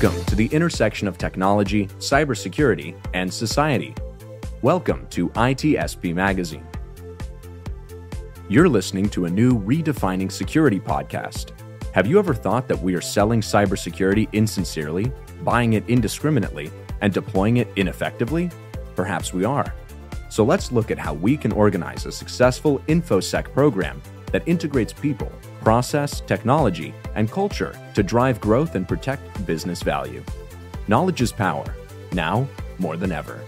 Welcome to the intersection of technology, cybersecurity, and society. Welcome to ITSP Magazine. You're listening to a new Redefining Security podcast. Have you ever thought that we are selling cybersecurity insincerely, buying it indiscriminately, and deploying it ineffectively? Perhaps we are. So let's look at how we can organize a successful InfoSec program that integrates people, process, technology, and culture to drive growth and protect business value. Knowledge is power, now more than ever.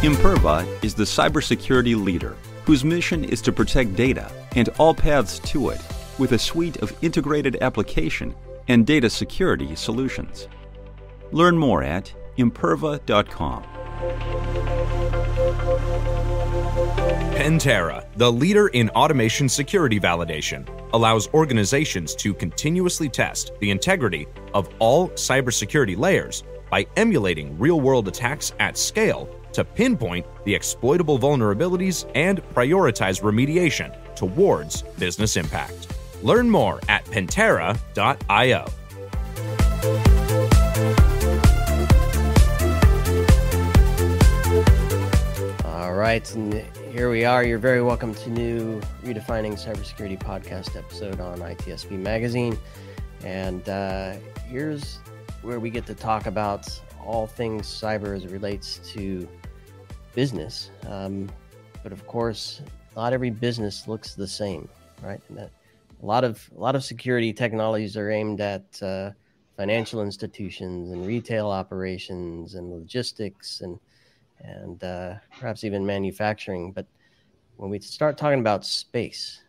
Imperva is the cybersecurity leader whose mission is to protect data and all paths to it with a suite of integrated application and data security solutions. Learn more at imperva.com. Pentera, the leader in automation security validation, allows organizations to continuously test the integrity of all cybersecurity layers by emulating real world attacks at scale to pinpoint the exploitable vulnerabilities and prioritize remediation towards business impact. Learn more at pentera.io. All right, here we are. You're very welcome to new Redefining Cybersecurity podcast episode on ITSP Magazine. And uh, here's where we get to talk about all things cyber as it relates to business. Um, but of course, not every business looks the same, right? A lot of a lot of security technologies are aimed at uh, financial institutions and retail operations and logistics and and uh, perhaps even manufacturing. But when we start talking about space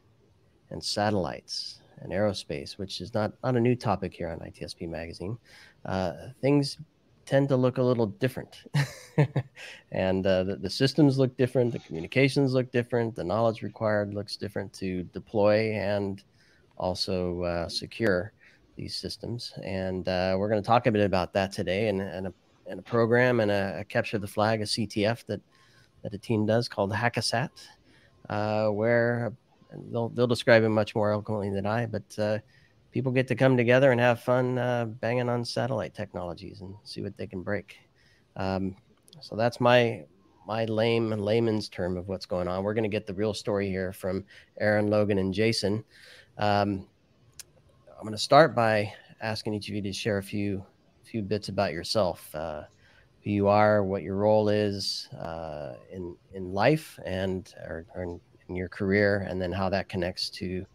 and satellites and aerospace, which is not, not a new topic here on ITSP Magazine, uh, things tend to look a little different. and uh, the, the, systems look different, the communications look different, the knowledge required looks different to deploy and also uh, secure these systems. And uh, we're going to talk a bit about that today and, and a and a program and a, a, capture the flag, a CTF that that a team does called Hackasat, uh, where they'll they'll describe it much more eloquently than I, but uh, people get to come together and have fun uh, banging on satellite technologies and see what they can break. Um, so that's my my lame layman's term of what's going on. We're going to get the real story here from Aaron, Logan, and Jason. Um, I'm going to start by asking each of you to share a few few bits about yourself, uh, who you are, what your role is uh, in in life and or, or in, your career, and then how that connects to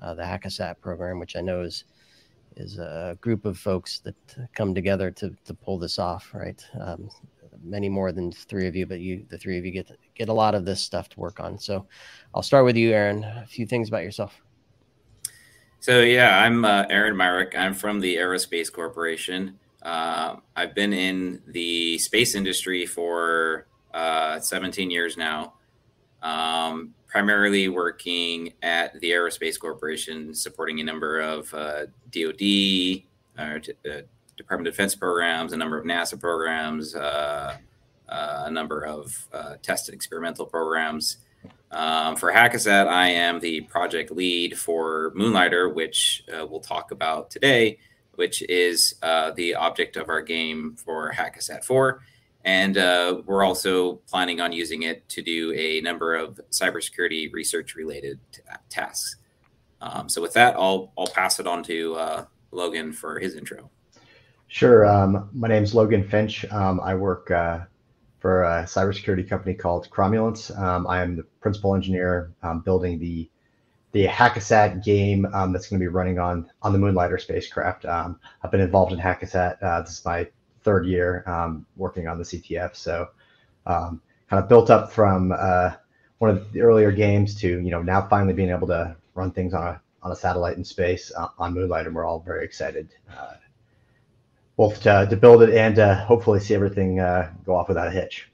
uh, the Hackasat program, which I know is is a group of folks that come together to to pull this off. Right, um, many more than three of you, but you the three of you get get a lot of this stuff to work on. So, I'll start with you, Aaron. A few things about yourself. So yeah, I'm uh, Aaron Myrick. I'm from the Aerospace Corporation. Uh, I've been in the space industry for uh, 17 years now, um, primarily working at the Aerospace Corporation, supporting a number of uh, DoD, uh, uh, Department of Defense programs, a number of NASA programs, uh, a number of test and experimental programs. Um, for Hackasat, I am the project lead for Moonlighter, which we'll talk about today which is uh, the object of our game for Hackasat 4. And uh, we're also planning on using it to do a number of cybersecurity research related tasks. Um, so with that, I'll, I'll pass it on to uh, Logan for his intro. Sure. Um, my name is Logan Finch. Um, I work uh, for a cybersecurity company called Cromulence. Um, I am the principal engineer um, building the the Hackasat game um, that's going to be running on on the Moonlighter spacecraft. Um, I've been involved in Hackasat. Uh, this is my third year um, working on the CTF, so um, kind of built up from uh, one of the earlier games to you know now finally being able to run things on a on a satellite in space uh, on Moonlight, and we're all very excited. Uh, both to, to build it and hopefully see everything uh, go off without a hitch.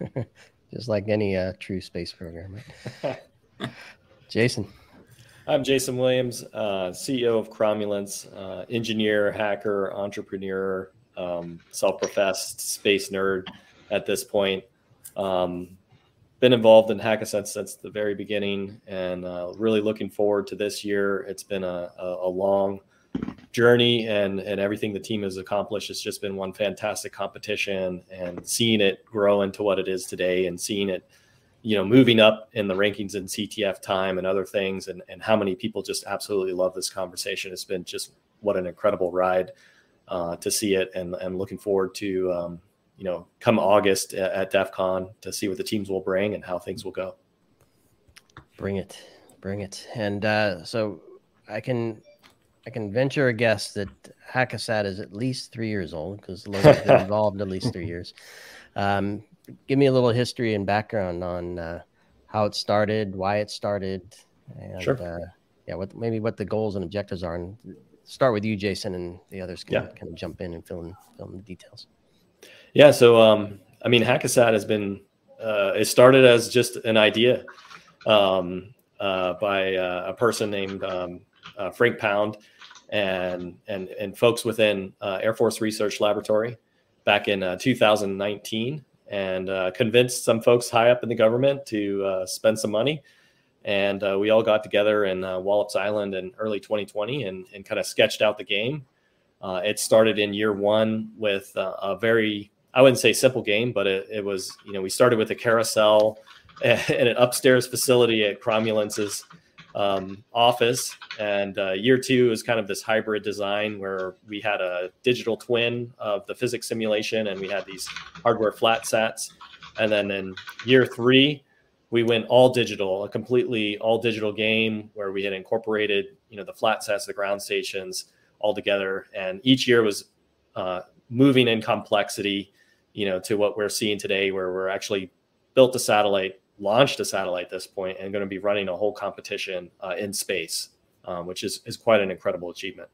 Just like any uh, true space program. Right? Jason. I'm Jason Williams, uh, CEO of Cromulence, uh, engineer, hacker, entrepreneur, um, self-professed space nerd at this point. Um, been involved in Hackasat since the very beginning, and uh, really looking forward to this year. It's been a, a, a, long journey, and and everything the team has accomplished. It's just been one fantastic competition, and seeing it grow into what it is today, and seeing it, you know, moving up in the rankings in CTFtime and other things, and and how many people just absolutely love this conversation. It's been just what an incredible ride uh, to see it, and and looking forward to. Um, you know, come August at DEF CON to see what the teams will bring and how things will go. Bring it, bring it. And uh, so I can I can venture a guess that Hackasat is at least three years old because Logan's been involved at least three years. Um, give me a little history and background on uh, how it started, why it started, and sure. uh, yeah, what maybe what the goals and objectives are. And start with you, Jason, and the others can yeah. kind of jump in and fill in, fill in the details. Yeah. So, um, I mean, Hackasat has been, uh, it started as just an idea um, uh, by uh, a person named um, uh, Frank Pound and, and, and folks within uh, Air Force Research Laboratory back in uh, 2019 and uh, convinced some folks high up in the government to uh, spend some money. And uh, we all got together in Wallops Island in early 2020 and, and kind of sketched out the game. it started in year one with a very I wouldn't say simple game, but it, it was, you know, we started with a carousel and an upstairs facility at Cromulence's um, office. And uh, year two is kind of this hybrid design where we had a digital twin of the physics simulation and we had these hardware flatsats. And then in year three, we went all digital, a completely all digital game where we had incorporated, you know, the flatsats, the ground stations all together. And each year was uh, moving in complexity you know, to what we're seeing today, where we're actually built a satellite, launched a satellite at this point, and going to be running a whole competition uh, in space, um, which is is quite an incredible achievement.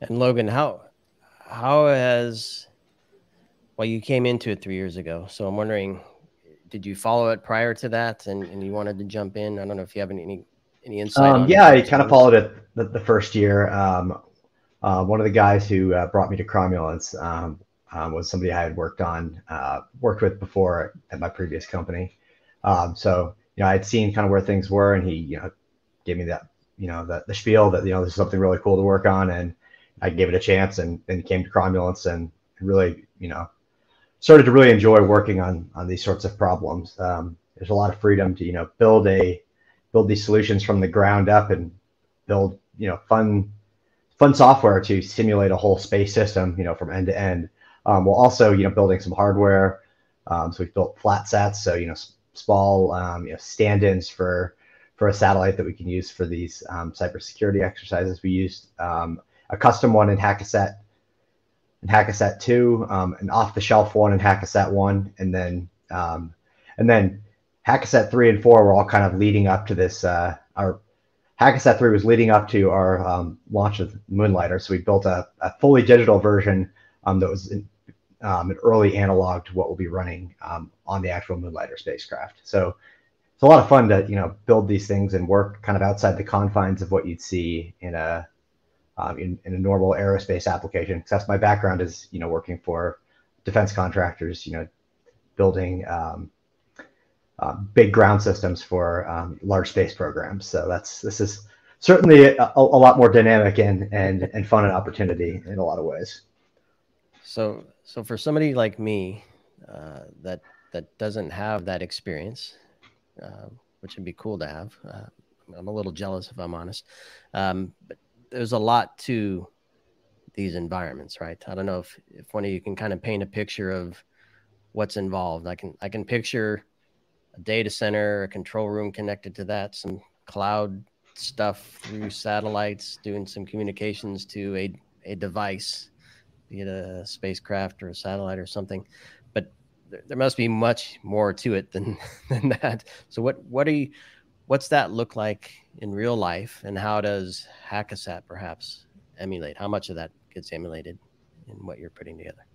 And Logan, how how has well, you came into it three years ago, so I'm wondering, did you follow it prior to that, and, and you wanted to jump in? I don't know if you have any any, any insight. Um, yeah, I kind of followed it the, the first year. Um, uh, one of the guys who uh, brought me to Cromulence um, was somebody I had worked on, uh, worked with before at my previous company. Um, so, you know, I had seen kind of where things were, and he, you know, gave me that, you know, the, the spiel that, you know, this is something really cool to work on. And I gave it a chance and then came to Cromulence and really, you know, started to really enjoy working on, on these sorts of problems. Um, there's a lot of freedom to, you know, build a, build these solutions from the ground up and build, you know, fun, fun software to simulate a whole space system, you know, from end to end. Um, while also, you know, building some hardware. Um, so we've built flatsats, so you know, small, um, you know, stand-ins for for a satellite that we can use for these um, cybersecurity exercises. We used um, a custom one in Hackasat, in Hackasat two, um, an off-the-shelf one in Hackasat one, and then and then Hackasat three and four were all kind of leading up to this. Uh, our Hackasat 3 was leading up to our um, launch of Moonlighter. So we built a, a fully digital version um, that was um, an early analog to what we'll be running um, on the actual Moonlighter spacecraft. So it's a lot of fun to you know build these things and work kind of outside the confines of what you'd see in a um, in, in a normal aerospace application. Because that's my background is you know working for defense contractors, you know, building um, uh, big ground systems for um, large space programs. So that's this is certainly a, a, lot more dynamic and and and fun and opportunity in a lot of ways. So so for somebody like me uh, that that doesn't have that experience, uh, which would be cool to have. Uh, I'm a little jealous if I'm honest, um, but there's a lot to these environments, right? I don't know if if one of you can kind of paint a picture of what's involved. I can I can picture a data center, a control room connected to that, some cloud stuff through satellites, doing some communications to a, a device, be it a spacecraft or a satellite or something. But there, there must be much more to it than, than that. So what what are you what's that look like in real life and how does Hackasat perhaps emulate? How much of that gets emulated in what you're putting together?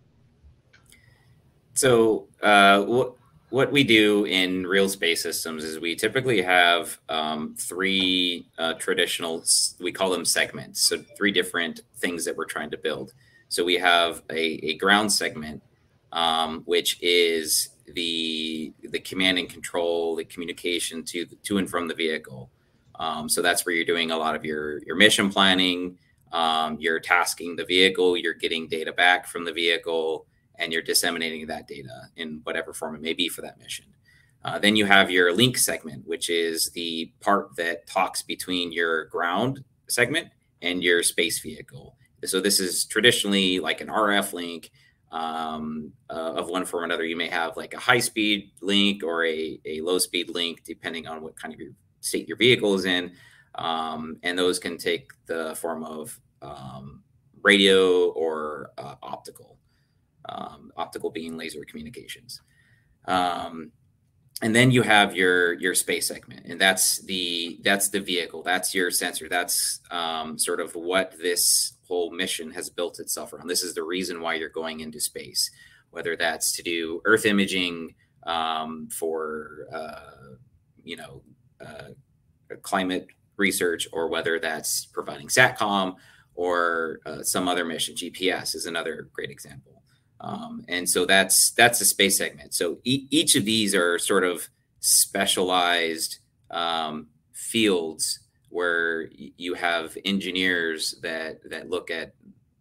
So uh, what what we do in real space systems is we typically have um, three uh, traditional, we call them segments. So, three different things that we're trying to build. So, we have a, a ground segment, um, which is the the command and control, the communication to to and from the vehicle. Um, so that's where you're doing a lot of your your mission planning. Um, you're tasking the vehicle. You're getting data back from the vehicle, and you're disseminating that data in whatever form it may be for that mission. Uh, then you have your link segment, which is the part that talks between your ground segment and your space vehicle. So this is traditionally like an RF link um, uh, of one form or another. You may have like a high speed link or a, a low speed link, depending on what kind of your state your vehicle is in. Um, and those can take the form of um, radio or uh, optical, um, optical being laser communications. Um, and then you have your your space segment and that's the that's the vehicle that's your sensor that's um, sort of what this whole mission has built itself around. This is the reason why you're going into space whether that's to do earth imaging um, for uh, you know uh, climate research or whether that's providing satcom or uh, some other mission. Gps is another great example. Um, and so that's that's the space segment. So e- each of these are sort of specialized um, fields where you have engineers that that look at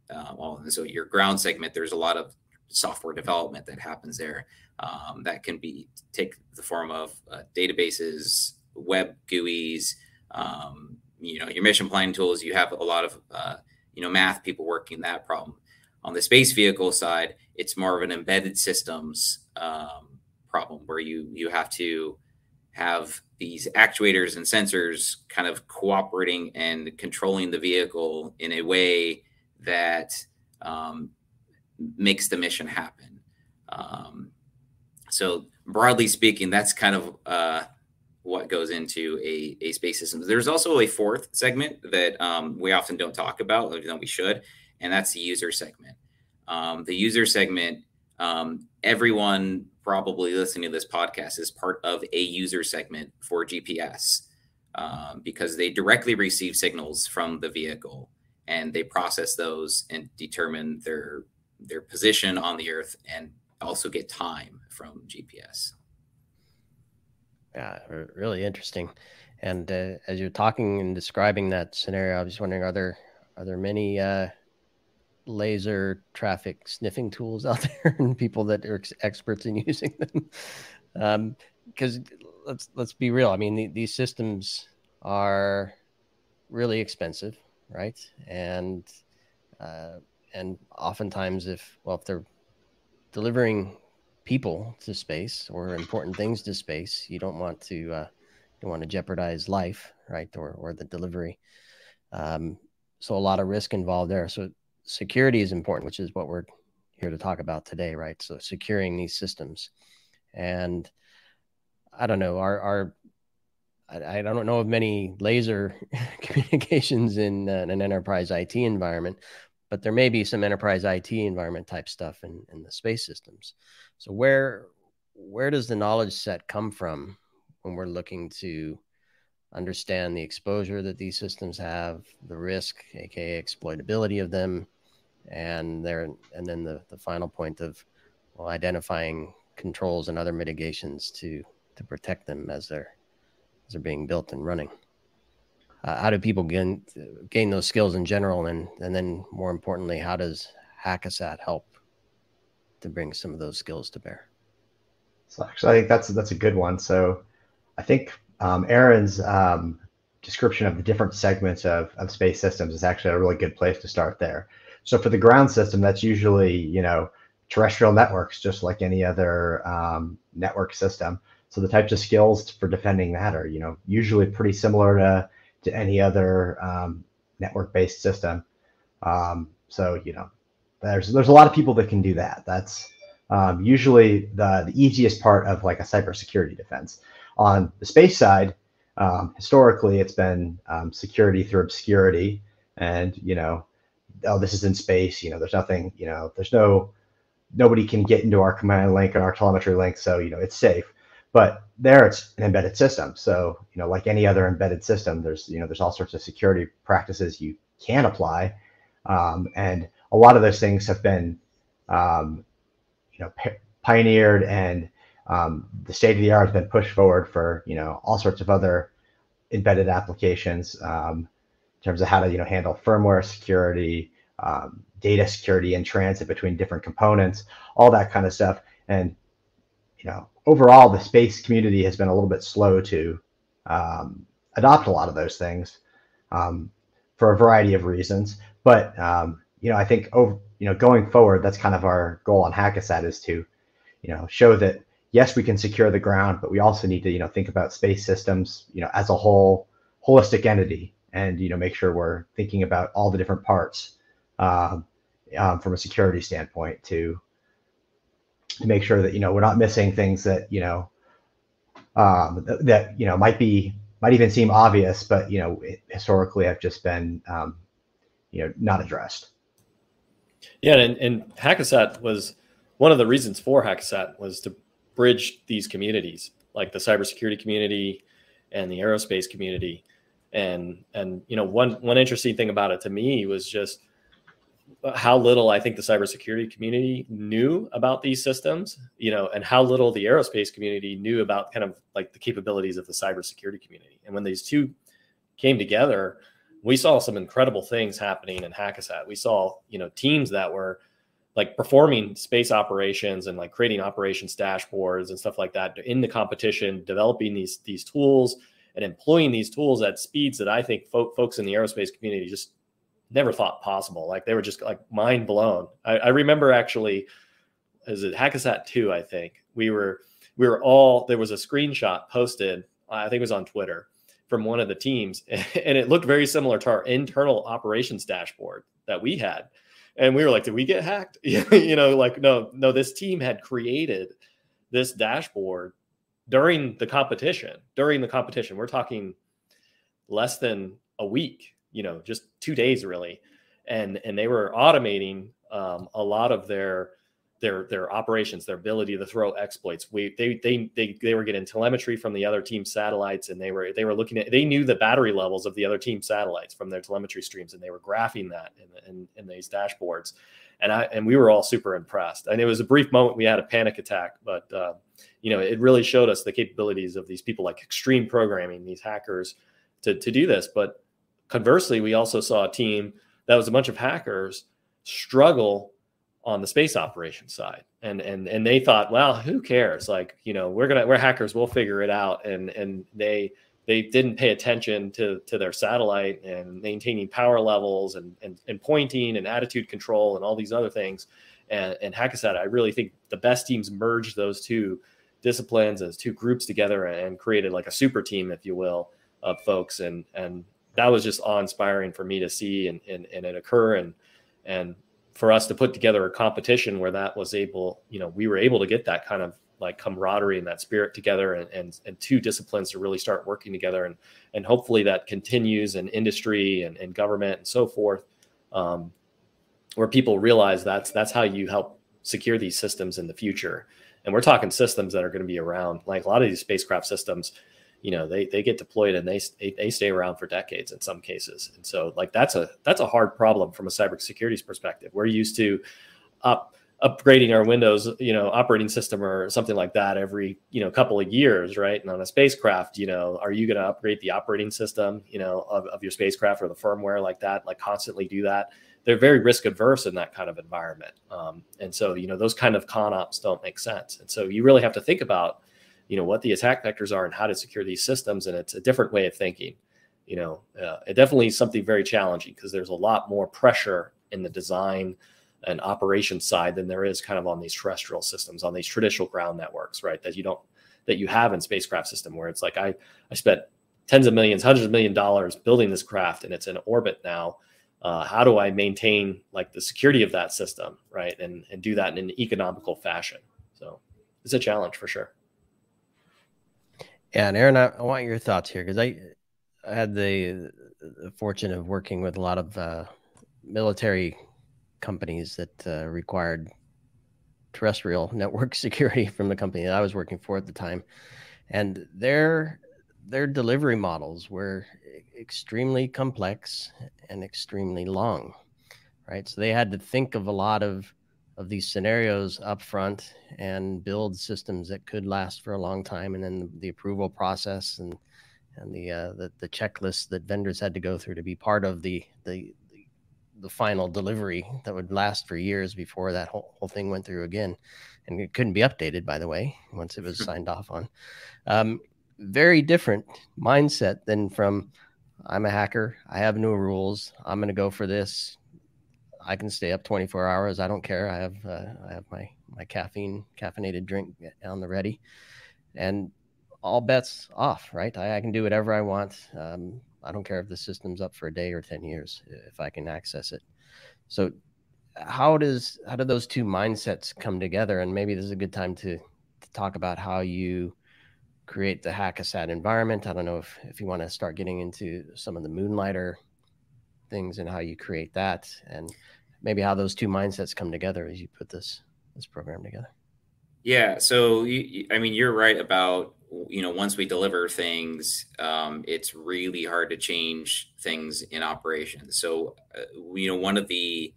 uh, well, so your ground segment. There's a lot of software development that happens there. Um, that can be take the form of uh, databases, web GUIs, um, you know, your mission planning tools. You have a lot of uh, you know math people working that problem. On the space vehicle side, it's more of an embedded systems um, problem where you you have to have these actuators and sensors kind of cooperating and controlling the vehicle in a way that um, makes the mission happen. Um, so broadly speaking, that's kind of uh, what goes into a, a space system. There's also a fourth segment that um, we often don't talk about, even though we should, and that's the user segment. Um, the user segment, um, everyone probably listening to this podcast is part of a user segment for GPS um, because they directly receive signals from the vehicle and they process those and determine their their position on the earth and also get time from GPS. Yeah, really interesting. And uh, as you're talking and describing that scenario, I was just wondering, are there are there many uh, laser traffic sniffing tools out there and people that are ex- experts in using them. Because um, let's let's be real. I mean, the, these systems are really expensive, right? And uh, and oftentimes, if well, if they're delivering people to space or important things to space, you don't want to uh, you want to jeopardize life, right? Or or the delivery. Um, so a lot of risk involved there. So security is important, which is what we're here to talk about today, right? So securing these systems, and I don't know, our our I, don't know of many laser communications in, uh, in an enterprise IT environment, but there may be some enterprise IT environment type stuff in, in the space systems. So where where does the knowledge set come from when we're looking to understand the exposure that these systems have, the risk, aka exploitability of them, and there and then the, the final point of well identifying controls and other mitigations to to protect them as they're as they're being built and running. Uh, how do people gain gain those skills in general, and and then more importantly, how does Hackasat help to bring some of those skills to bear? So actually, I think that's that's a good one. So I think um, Aaron's um, description of the different segments of, of space systems is actually a really good place to start there. So for the ground system, that's usually, you know, terrestrial networks, just like any other um, network system. So the types of skills for defending that are, you know, usually pretty similar to, to any other um, network-based system. Um, so, you know, there's there's a lot of people that can do that. That's um, usually the, the easiest part of like a cybersecurity defense. On the space side, um, historically, it's been um, security through obscurity, and you know, oh, this is in space. You know, there's nothing. You know, there's no nobody can get into our command link and our telemetry link, so you know it's safe. But there, it's an embedded system. So you know, like any other embedded system, there's you know there's all sorts of security practices you can apply, um, and a lot of those things have been um, you know pioneered and um, the state of the art has been pushed forward for you know all sorts of other embedded applications um, in terms of how to you know handle firmware security, um, data security in transit between different components, all that kind of stuff. And you know overall, the space community has been a little bit slow to um, adopt a lot of those things um, for a variety of reasons. But um, you know, I think over you know going forward, that's kind of our goal on Hackasat is to you know show that yes, we can secure the ground, but we also need to, you know, think about space systems, you know, as a whole holistic entity and, you know, make sure we're thinking about all the different parts um, um, from a security standpoint to, to make sure that, you know, we're not missing things that, you know, um, th- that, you know, might be, might even seem obvious, but, you know, historically have just been, um, you know, not addressed. Yeah. And, and Hackasat was one of the reasons for Hackasat was to bridge these communities, like the cybersecurity community and the aerospace community. And and you know one one interesting thing about it to me was just how little I think the cybersecurity community knew about these systems, you know, and how little the aerospace community knew about kind of like the capabilities of the cybersecurity community. And when these two came together, we saw some incredible things happening in Hackasat. We saw, you know, teams that were like performing space operations and like creating operations dashboards and stuff like that in the competition, developing these these tools and employing these tools at speeds that I think fo- folks in the aerospace community just never thought possible. Like they were just like mind blown. I, I remember actually, is it Hackasat two? I think we were we were all there was a screenshot posted. I think it was on Twitter from one of the teams, and it looked very similar to our internal operations dashboard that we had and we were like, did we get hacked? you know, like no, no. This team had created this dashboard during the competition. During the competition, we're talking less than a week. You know, just two days really, and and they were automating um, a lot of their their their operations, their ability to throw exploits. We they they they they were getting telemetry from the other team satellites, and they were they were looking at they knew the battery levels of the other team satellites from their telemetry streams, and they were graphing that in in, in these dashboards. And I and we were all super impressed. And it was a brief moment we had a panic attack, but uh, you know it really showed us the capabilities of these people like extreme programming, these hackers, to to do this. But conversely, we also saw a team that was a bunch of hackers struggle on the space operations side. And and and they thought well who cares? Like you know we're gonna we're hackers. We'll figure it out. And and they they didn't pay attention to to their satellite and maintaining power levels and and, and pointing and attitude control and all these other things. And and Hackasat I really think the best teams merged those two disciplines as two groups together and created like a super team if you will of folks. And and that was just awe inspiring for me to see and, and and it occur. And and for us to put together a competition where that was able, you know, we were able to get that kind of like camaraderie and that spirit together and, and, and two disciplines to really start working together. And, and hopefully that continues in industry and, and government and so forth, um, where people realize that's, that's how you help secure these systems in the future. And we're talking systems that are going to be around like a lot of these spacecraft systems, you know they they get deployed and they they stay around for decades in some cases. And so like that's a that's a hard problem from a cybersecurity perspective. We're used to up upgrading our windows you know operating system or something like that every you know couple of years right? And on a spacecraft you know are you going to upgrade the operating system you know of, of your spacecraft or the firmware like that like constantly do that? They're very risk adverse in that kind of environment. Um, and so you know those kind of con ops don't make sense. And so you really have to think about you know what the attack vectors are and how to secure these systems and it's a different way of thinking you know uh, it definitely is something very challenging because there's a lot more pressure in the design and operation side than there is kind of on these terrestrial systems on these traditional ground networks right that you don't that you have in spacecraft system where it's like i i spent tens of millions hundreds of million dollars building this craft and it's in orbit now. Uh, how do i maintain like the security of that system right and and do that in an economical fashion? So it's a challenge for sure yeah, and Aaron, I, I want your thoughts here because I, I had the, the, fortune of working with a lot of uh, military companies that uh, required terrestrial network security from the company that I was working for at the time, and their their delivery models were extremely complex and extremely long, right? So they had to think of a lot of of these scenarios up front and build systems that could last for a long time, and then the, approval process and and the, uh, the the checklist that vendors had to go through to be part of the the the final delivery that would last for years before that whole, whole thing went through again. And it couldn't be updated by the way once it was signed off on. Um, very different mindset than from i'm a hacker i have no rules i'm going to go for this i can stay up 24 hours i don't care i have uh, i have my my caffeine caffeinated drink on the ready and all bets off right i, I can do whatever i want um, I don't care if the system's up for a day or 10 years if I can access it. So how does how do those two mindsets come together? And maybe this is a good time to, to talk about how you create the Hackasat environment. I don't know if, if you want to start getting into some of the Moonlighter things and how you create that and maybe how those two mindsets come together as you put this this program together. Yeah, so I mean, you're right about you know once we deliver things, um, it's really hard to change things in operations. So uh, you know, one of the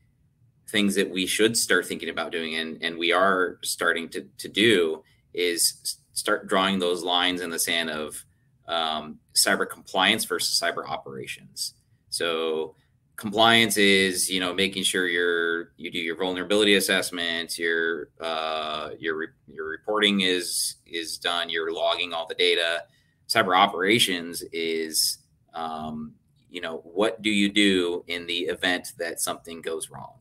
things that we should start thinking about doing, and and we are starting to to do, is start drawing those lines in the sand of um, cyber compliance versus cyber operations. So compliance is you know making sure you're you do your vulnerability assessments your uh your your reporting is is done you're logging all the data. Cyber operations is um you know what do you do in the event that something goes wrong?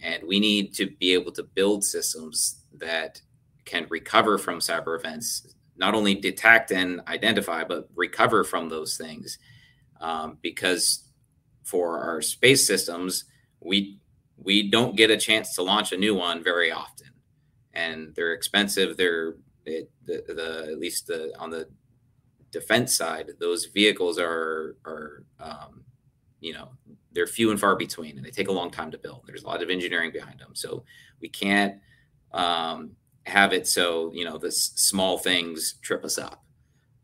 And we need to be able to build systems that can recover from cyber events not only detect and identify but recover from those things um, because for our space systems, we we don't get a chance to launch a new one very often, and they're expensive. They're it, the, the at least the on the defense side, those vehicles are are um, you know they're few and far between, and they take a long time to build. There's a lot of engineering behind them, so we can't um, have it so you know the small things trip us up.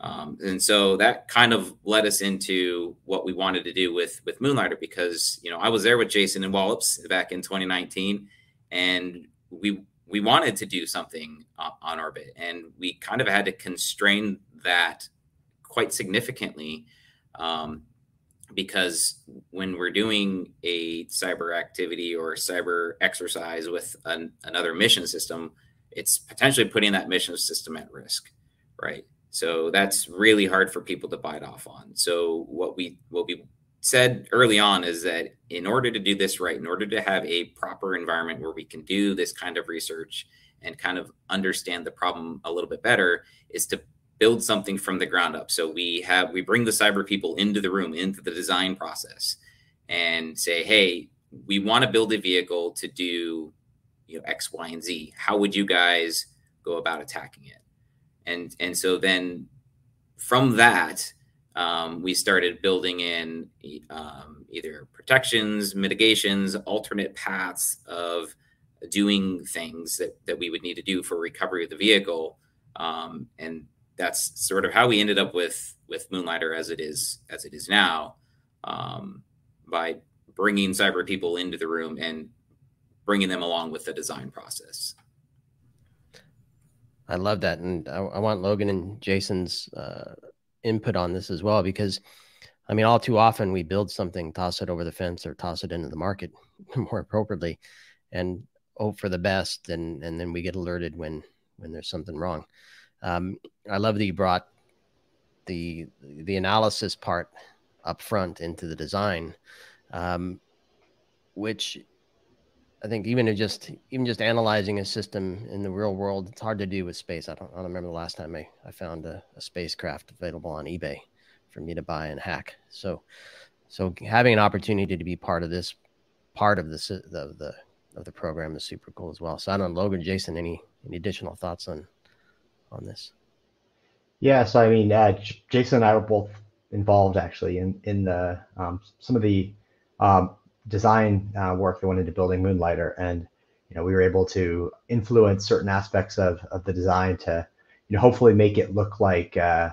Um, and so that kind of led us into what we wanted to do with with Moonlighter because you know I was there with Jason and Wallops back in 2019, and we we wanted to do something on orbit, and we kind of had to constrain that quite significantly um, because when we're doing a cyber activity or cyber exercise with an, another mission system, it's potentially putting that mission system at risk, right? So that's really hard for people to bite off on. So what we what we said early on is that in order to do this right, in order to have a proper environment where we can do this kind of research and kind of understand the problem a little bit better, is to build something from the ground up. So we have we bring the cyber people into the room, into the design process, and say, hey, we want to build a vehicle to do you know X, Y, and Z. How would you guys go about attacking it? And and so then from that um, we started building in um, either protections mitigations alternate paths of doing things that, that we would need to do for recovery of the vehicle. Um, and that's sort of how we ended up with with moonlighter as it is as it is now um, by bringing cyber people into the room and bringing them along with the design process I love that, and I, I want Logan and Jason's uh, input on this as well because, I mean, all too often we build something, toss it over the fence, or toss it into the market more appropriately, and hope for the best, and and then we get alerted when when there's something wrong. Um, I love that you brought the the analysis part up front into the design, um, which I think even just even just analyzing a system in the real world, it's hard to do with space. I don't, I don't remember the last time I, I found a, a, spacecraft available on eBay for me to buy and hack. So, so having an opportunity to be part of this part of the of the of the program is super cool as well. So I don't know, Logan, Jason, any any additional thoughts on on this? Yeah, so I mean, uh, Jason and I were both involved actually in in the um, some of the um, design uh, work that went into building Moonlighter, and you know we were able to influence certain aspects of of the design to you know hopefully make it look like uh,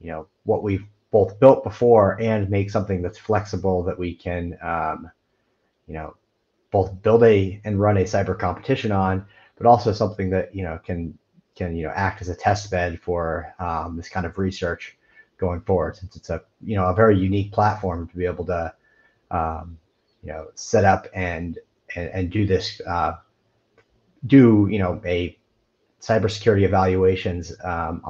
you know what we've both built before and make something that's flexible that we can um, you know both build a and run a cyber competition on, but also something that you know can can you know act as a test bed for um, this kind of research going forward. Since it's a you know a very unique platform to be able to um, you know set up and and, and do this uh, do you know a cybersecurity evaluations um,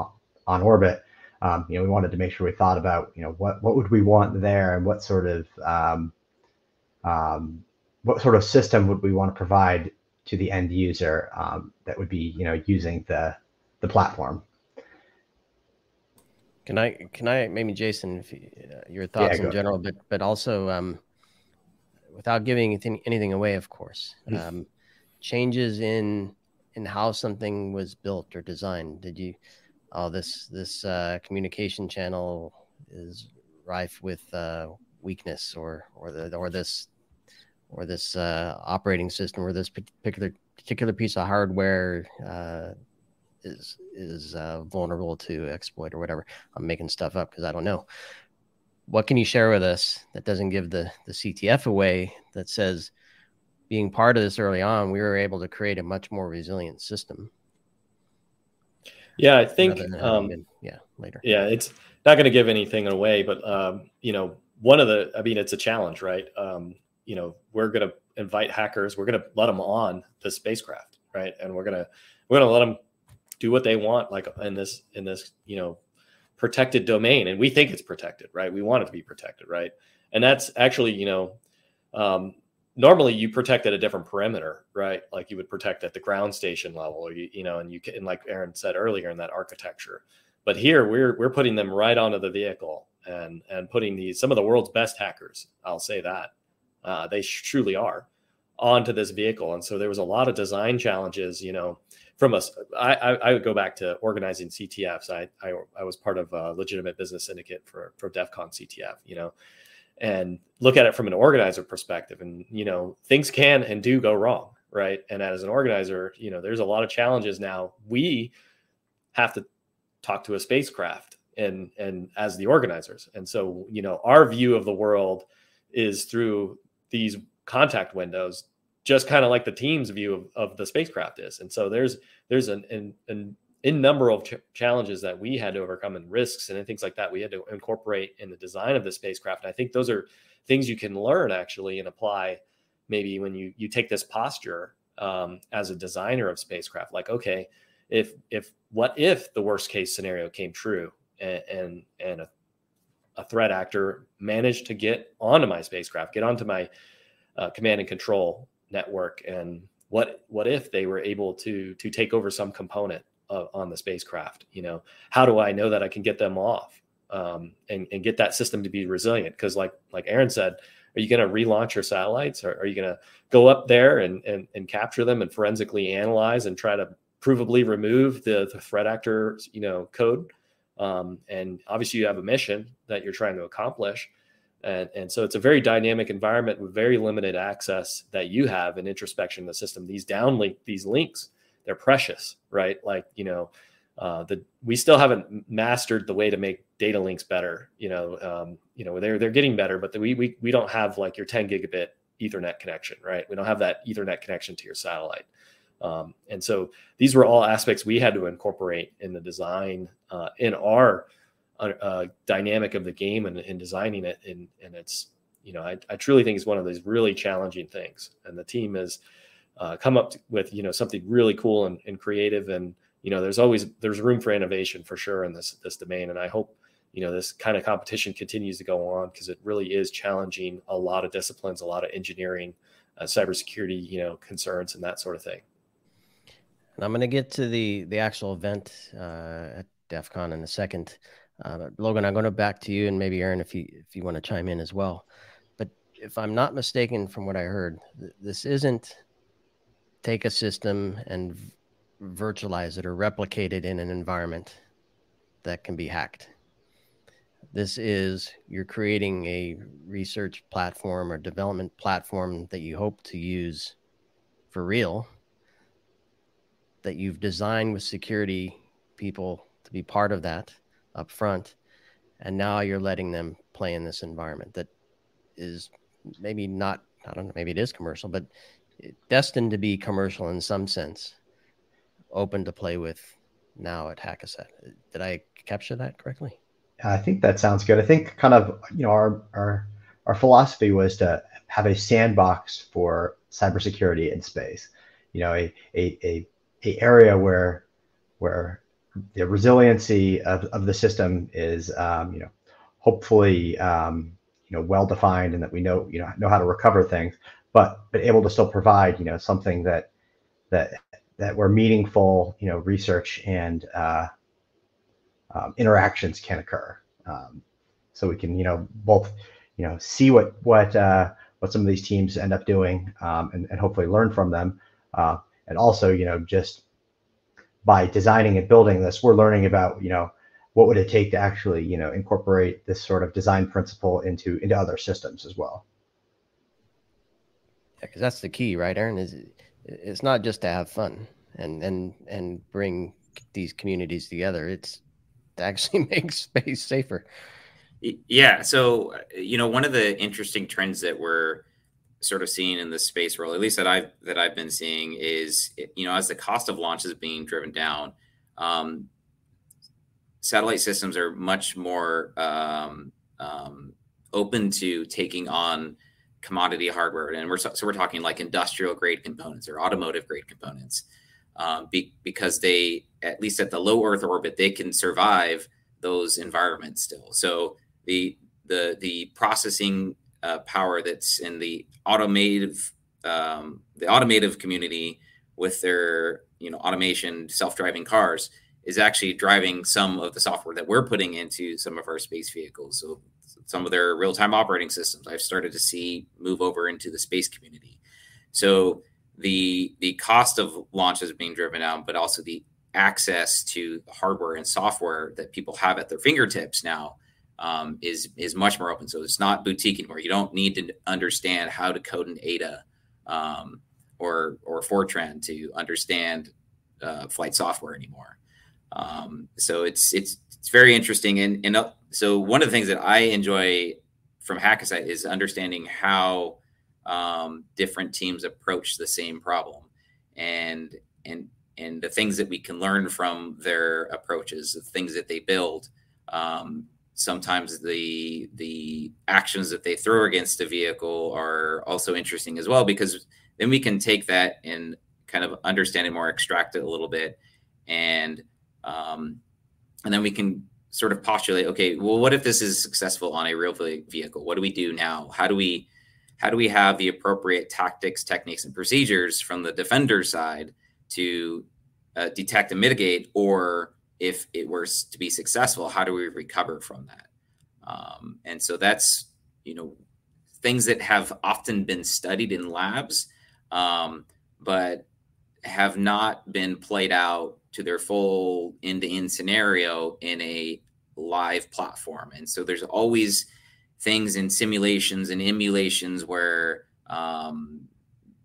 on orbit. Um, you know, we wanted to make sure we thought about you know what what would we want there and what sort of um, um, what sort of system would we want to provide to the end user um, that would be you know using the the platform. Can I can I maybe Jason if you, uh, your thoughts yeah, in general, ahead. but but also um, without giving anything, anything away, of course, mm-hmm. um, changes in in how something was built or designed. Did you? Oh, this this uh, communication channel is rife with uh, weakness, or or the or this or this uh, operating system or this particular particular piece of hardware uh, is is uh, vulnerable to exploit or whatever. I'm making stuff up because I don't know. What can you share with us that doesn't give the the CTF away? That says being part of this early on, we were able to create a much more resilient system. Yeah, I think. Um, been, yeah, later. Yeah, it's not going to give anything away, but um, you know, one of the. I mean, it's a challenge, right? Um, you know we're going to invite hackers we're going to let them on the spacecraft right and we're going to we're going to let them do what they want like in this in this you know protected domain and we think it's protected right? We want it to be protected right? And that's actually you know um, normally you protect at a different perimeter right? Like you would protect at the ground station level or you, you know and you can like aaron said earlier in that architecture. But here we're we're putting them right onto the vehicle and and putting these some of the world's best hackers i'll say that uh, they truly are onto this vehicle. And so there was a lot of design challenges, you know, from us. I, I, would go back to organizing CTFs. I, I, I was part of a legitimate business syndicate for, for DEF CON CTF, you know, and look at it from an organizer perspective. And, you know, things can and do go wrong. Right. And as an organizer, you know, there's a lot of challenges now. We have to talk to a spacecraft and and as the organizers and so you know our view of the world is through these contact windows just kind of like the team's view of, of the spacecraft is. And so there's there's an an, an in number of ch- challenges that we had to overcome and risks and things like that we had to incorporate in the design of the spacecraft. I think those are things you can learn actually and apply maybe when you you take this posture um, as a designer of spacecraft like okay if if what if the worst case scenario came true and and, and a a threat actor managed to get onto my spacecraft, get onto my uh, command and control network, and what what if they were able to to take over some component of, on the spacecraft? You know, how do I know that I can get them off um, and and get that system to be resilient? Because like like Aaron said, are you going to relaunch your satellites, or are you going to go up there and, and and capture them and forensically analyze and try to provably remove the, the threat actor you know code? Um, and obviously, you have a mission that you're trying to accomplish. And, and so it's a very dynamic environment with very limited access that you have in introspection of the system. These downlink, these links, they're precious, right? Like, you know, uh, the we still haven't mastered the way to make data links better. You know, um, you know, they're they're getting better, but the, we we we don't have like your 10 gigabit Ethernet connection, right? We don't have that Ethernet connection to your satellite. Um, and so these were all aspects we had to incorporate in the design uh, in our dynamic of the game and, and designing it. And, and it's, you know, I, I, truly think it's one of these really challenging things. And the team has uh, come up with, you know, something really cool and, and creative. And, you know, there's always, there's room for innovation for sure in this, this domain. And I hope, you know, this kind of competition continues to go on because it really is challenging a lot of disciplines, a lot of engineering, uh, cybersecurity, you know, concerns and that sort of thing. And I'm going to get to the the actual event uh, at DEF CON in a second. Uh, Logan, I'm going to back to you, and maybe Aaron, if you if you want to chime in as well. But if I'm not mistaken, from what I heard, th- this isn't take a system and v- virtualize it or replicate it in an environment that can be hacked. This is you're creating a research platform or development platform that you hope to use for real that you've designed with security people to be part of that up front and now you're letting them play in this environment that is maybe not I don't know, maybe it is commercial, but destined to be commercial in some sense, open to play with now at Hackasat. Did I capture that correctly? I think that sounds good. I think kind of you know our our our philosophy was to have a sandbox for cybersecurity in space. You know, a a a, a area where where the resiliency of, of the system is um, you know hopefully um, you know well defined and that we know you know know how to recover things, but but able to still provide you know something that that that where meaningful you know research and uh, um, interactions can occur. Um, so we can, you know, both, you know, see what what uh, what some of these teams end up doing, um, and, and hopefully learn from them, uh, and also, you know, just by designing and building this, we're learning about, you know, what would it take to actually, you know, incorporate this sort of design principle into into other systems as well. Yeah, because that's the key, right, Aaron? Is it's not just to have fun and and and bring these communities together. It's to actually make space safer. Yeah. So, you know, one of the interesting trends that we're sort of seeing in the space world, at least that I've that I've been seeing, is you know, as the cost of launch is being driven down, um, satellite systems are much more um, um, open to taking on commodity hardware, and we're so we're talking like industrial grade components or automotive grade components um, be, because they, at least at the low Earth orbit, they can survive those environments still. So the the the processing uh, power that's in the automotive um, the automotive community with their you know automation self driving cars is actually driving some of the software that we're putting into some of our space vehicles. So some of their real time operating systems I've started to see move over into the space community. So the the cost of launch is being driven down, but also the access to hardware and software that people have at their fingertips now um, is is much more open. So it's not boutique anymore. You don't need to understand how to code an Ada um, or or Fortran to understand uh, flight software anymore. Um, so it's it's it's very interesting. And and uh, so one of the things that I enjoy from Hackasat is understanding how um, different teams approach the same problem and and and the things that we can learn from their approaches the things that they build um, sometimes the the actions that they throw against a vehicle are also interesting as well because then we can take that and kind of understand it more extract it a little bit and um, and then we can sort of postulate okay well what if this is successful on a real vehicle what do we do now how do we how do we have the appropriate tactics, techniques, and procedures from the defender side to uh, detect and mitigate? Or if it were to be successful, how do we recover from that? Um, and so that's, you know, things that have often been studied in labs, um, but have not been played out to their full end to end scenario in a live platform. And so there's always, things in simulations and emulations where um,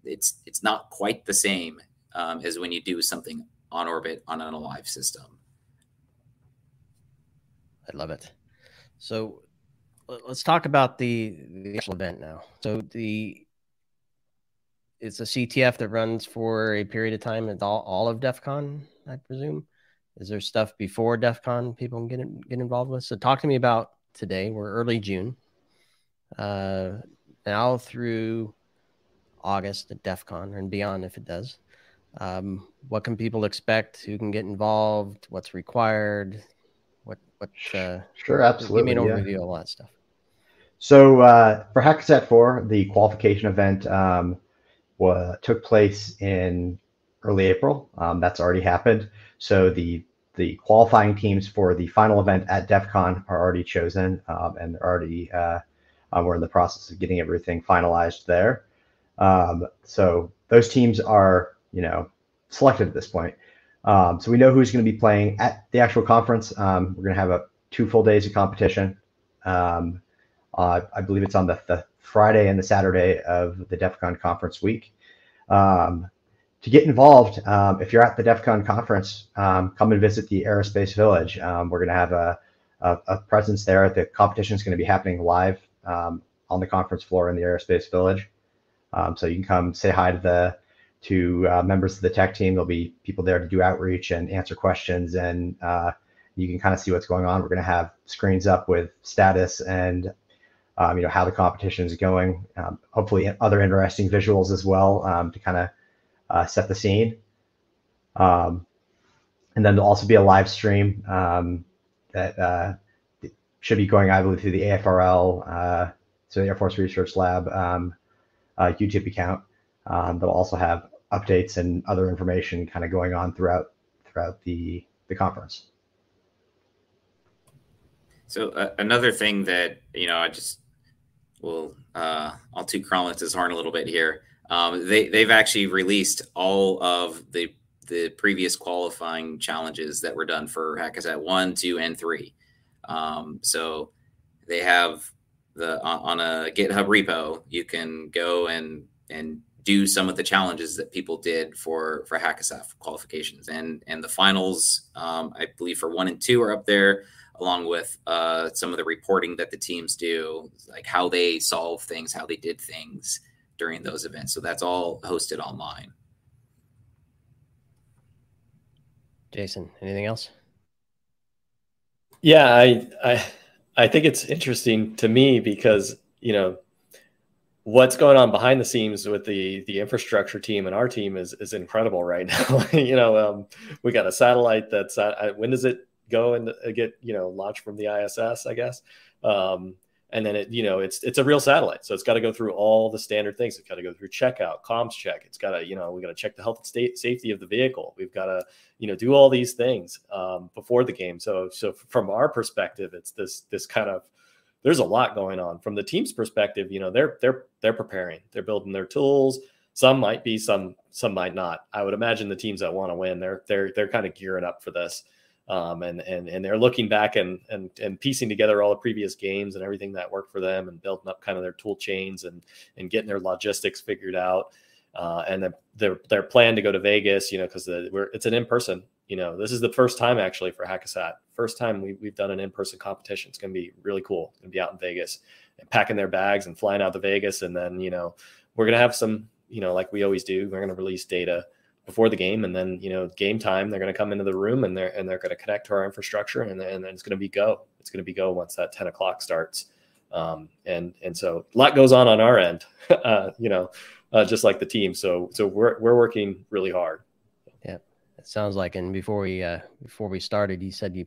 it's it's not quite the same um, as when you do something on orbit on an alive system. I love it. So let's talk about the the actual event now. So the it's a CTF that runs for a period of time. It's all, all of DEF CON, I presume. Is there stuff before DEF CON people can get, get involved with? So talk to me about today. We're early June uh, now through August at DEF CON and beyond if it does. Um, what can people expect? Who can get involved? What's required? What? Uh, sure, absolutely. Give me an overview yeah. of all that stuff. So uh, for Hackasat 4, the qualification event um, took place in early April. Um, that's already happened. So the the qualifying teams for the final event at DEF CON are already chosen um, and they're already uh, uh, we're in the process of getting everything finalized there. Um, so those teams are, you know, selected at this point. Um, so we know who's going to be playing at the actual conference. Um, we're going to have a two full days of competition. Um, uh, I believe it's on the, the, Friday and the Saturday of the DEF CON conference week. Um, to get involved, um, if you're at the DEF CON conference, come and visit the Aerospace Village. we're going to have a, a, a presence there. The competition is going to be happening live um, on the conference floor in the Aerospace Village. Um, so you can come say hi to the to uh, members of the tech team. There'll be people there to do outreach and answer questions, and uh, you can kind of see what's going on. We're going to have screens up with status and um, you know how the competition is going. Um, hopefully, other interesting visuals as well um, to kind of uh, set the scene. Um, and then there'll also be a live stream um, that uh, should be going, I believe, through the AFRL, uh, so the Air Force Research Lab um, uh, YouTube account. Um, that'll also have updates and other information kind of going on throughout throughout the the conference. So uh, another thing that you know, I just will uh, I'll toot Cromulence's horn a little bit here. Um, they they've actually released all of the the previous qualifying challenges that were done for Hackasat one, two, and three. Um, so they have the on a GitHub repo, you can go and and do some of the challenges that people did for for Hackasat qualifications, and and the finals, um, I believe for one and two are up there, along with uh, some of the reporting that the teams do, like how they solve things, how they did things during those events. So that's all hosted online. Jason, anything else? Yeah, I I I think it's interesting to me because you know what's going on behind the scenes with the the infrastructure team and our team is is incredible right now. you know, um, we got a satellite that's uh, when does it go and get you know launched from the ISS? I guess. Um, and then it you know it's it's a real satellite so it's got to go through all the standard things it's got to go through checkout comms check it's got to you know we got to check the health and state safety of the vehicle we've got to you know do all these things um, before the game so so from our perspective it's this this kind of there's a lot going on from the team's perspective you know they're they're they're preparing they're building their tools some might be some some might not i would imagine the teams that want to win they're they're they're kind of gearing up for this um, and and and they're looking back and and and piecing together all the previous games and everything that worked for them and building up kind of their tool chains and and getting their logistics figured out. Uh, and their their plan to go to Vegas, you know, because it's an in person. You know, this is the first time actually for Hackasat. First time we, we've done an in person competition. It's going to be really cool. It's going to be out in Vegas, and packing their bags and flying out to Vegas, and then you know we're going to have some, you know, like we always do. We're going to release data before the game, and then you know game time they're going to come into the room and they're and they're going to connect to our infrastructure, and then, and then it's going to be go. It's going to be go once that ten o'clock starts. Um, and and so a lot goes on on our end, uh, you know, uh, just like the team. So so we're we're working really hard. Sounds like. And before we uh, before we started, you said you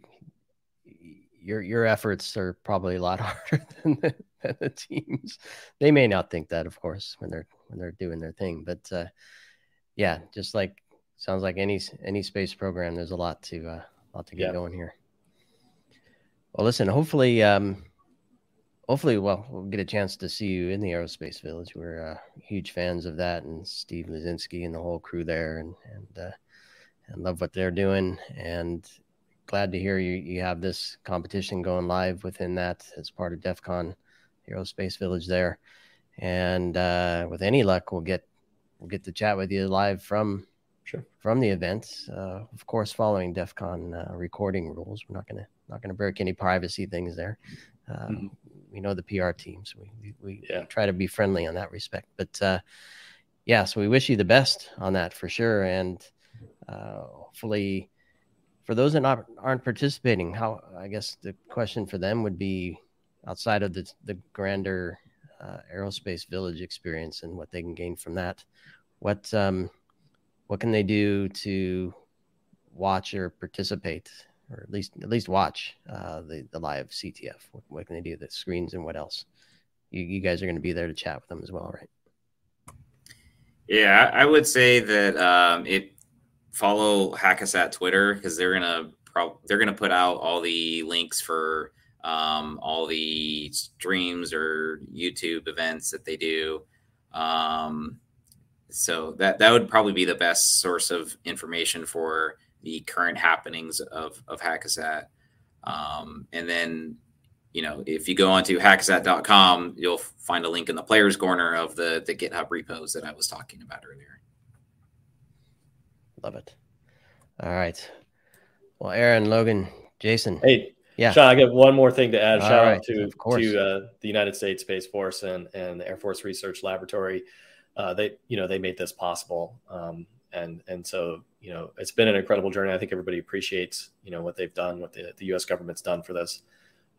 your your efforts are probably a lot harder than the, than the teams. They may not think that, of course, when they're when they're doing their thing, but uh, yeah, just like sounds like any any space program. There's a lot to uh, a lot to get yeah. going here. Well, listen. Hopefully, um, hopefully, well, we'll get a chance to see you in the aerospace village. We're uh, huge fans of that, and Steve Luczynski and the whole crew there, and and uh, and love what they're doing. And glad to hear you you have this competition going live within that as part of DEF CON Aerospace Village there. And uh, with any luck, we'll get we'll get to chat with you live from sure. from the event. Uh, of course, following DEF CON uh, recording rules. We're not gonna not gonna break any privacy things there. Uh, mm-hmm. We know the PR team, so we we, yeah. try to be friendly on that respect. But uh, yeah, so we wish you the best on that for sure, and uh, hopefully. For those that not, aren't participating, how I guess the question for them would be outside of the the grander uh, aerospace village experience and what they can gain from that. What um, what can they do to watch or participate, or at least at least watch uh, the the live CTF? What, what can they do? The screens and what else? You, you guys are going to be there to chat with them as well, right? Yeah, I would say that um, it follow Hackasat Twitter because they're gonna pro- they're gonna put out all the links for um, all the streams or YouTube events that they do. Um, so that that would probably be the best source of information for the current happenings of of. Um, and then, you know, if you go onto hackasat.com, you'll find a link in the players corner of the the GitHub repos that I was talking about earlier. Love it. All right. Well, Aaron, Logan, Jason. Hey, yeah. Sean, I got one more thing to add. All Shout right. out to to uh, the United States Space Force and and the Air Force Research Laboratory. uh, they you know they made this possible. Um, and and so you know it's been an incredible journey. I think everybody appreciates you know what they've done, what the, the U.S. government's done for this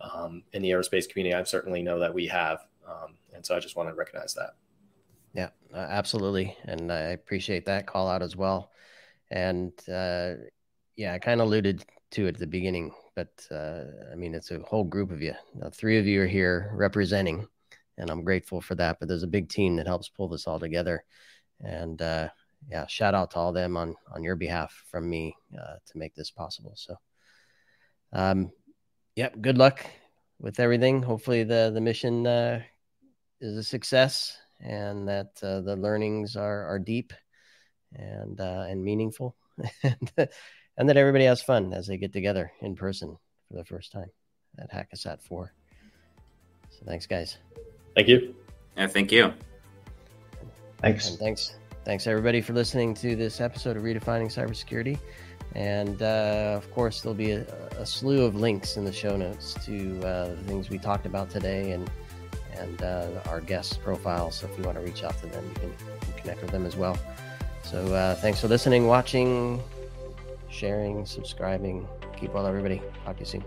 um, in the aerospace community. I certainly know that we have, um, and so I just want to recognize that. Yeah, absolutely, and I appreciate that call out as well. And uh, yeah, I kind of alluded to it at the beginning, but uh, I mean it's a whole group of you. Now, three of you are here representing, and I'm grateful for that. But there's a big team that helps pull this all together, and uh, yeah, shout out to all them on on your behalf from me uh, to make this possible. So, um, yep, good luck with everything. Hopefully, the the mission uh, is a success, and that uh, the learnings are are deep and uh, and meaningful, and, and that everybody has fun as they get together in person for the first time at Hackasat Four. So, thanks, guys. Thank you. Yeah, thank you. Thanks. And thanks Thanks everybody for listening to this episode of Redefining Cybersecurity. And uh, of course, there'll be a, a, slew of links in the show notes to uh, the things we talked about today and and uh, our guest profiles. So if you want to reach out to them, you can, you can connect with them as well. So uh, thanks for listening, watching, sharing, subscribing. Keep well, everybody. Talk to you soon.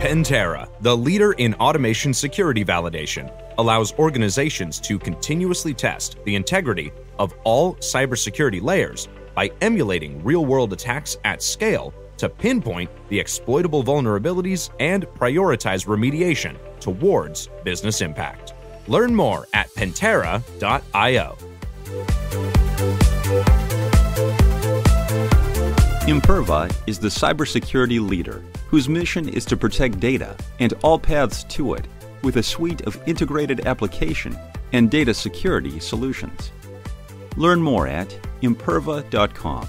Pentera, the leader in automation security validation, allows organizations to continuously test the integrity of all cybersecurity layers by emulating real world attacks at scale to pinpoint the exploitable vulnerabilities and prioritize remediation towards business impact. Learn more at Pentera.io. Imperva is the cybersecurity leader whose mission is to protect data and all paths to it with a suite of integrated application and data security solutions. Learn more at imperva.com.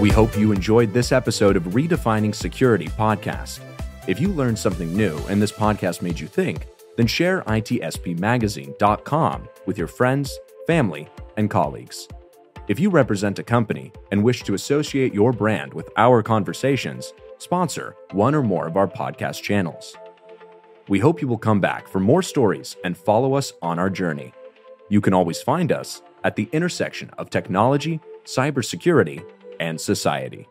We hope you enjoyed this episode of Redefining Security podcast. If you learned something new and this podcast made you think, then share itspmagazine.com with your friends, family, and colleagues. If you represent a company and wish to associate your brand with our conversations, sponsor one or more of our podcast channels. We hope you will come back for more stories and follow us on our journey. You can always find us at the intersection of technology, cybersecurity, and society.